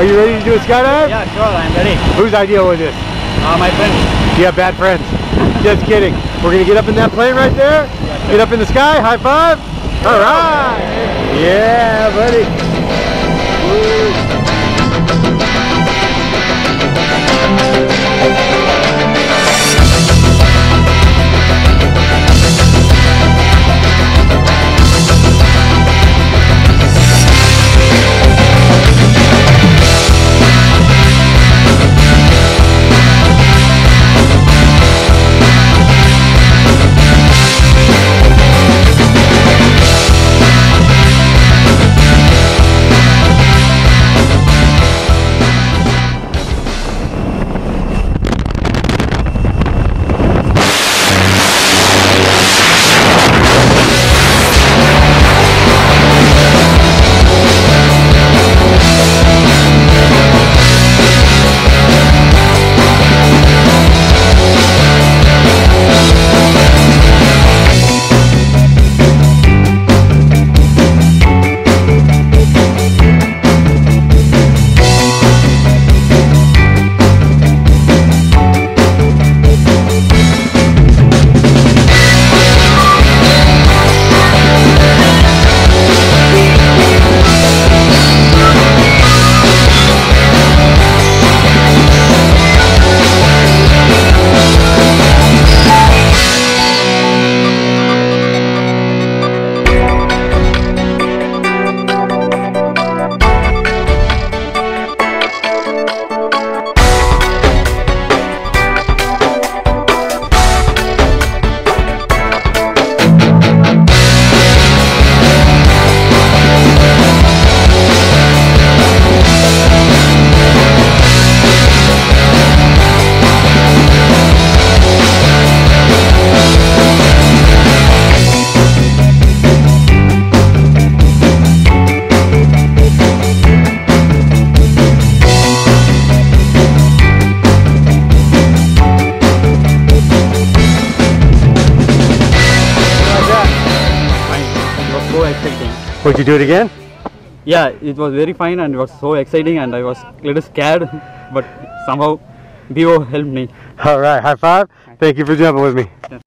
Are you ready to do a skydive? Yeah, sure, I'm ready. Whose idea was this? Uh, my friend. You have bad friends. Just kidding. We're gonna get up in that plane right there. Get up in the sky. High five. All right. Yeah, buddy. Woo. Would you do it again? Yeah, it was very fine and it was so exciting and I was a little scared, but somehow Bio helped me. All right. High five. Thank you for jumping with me.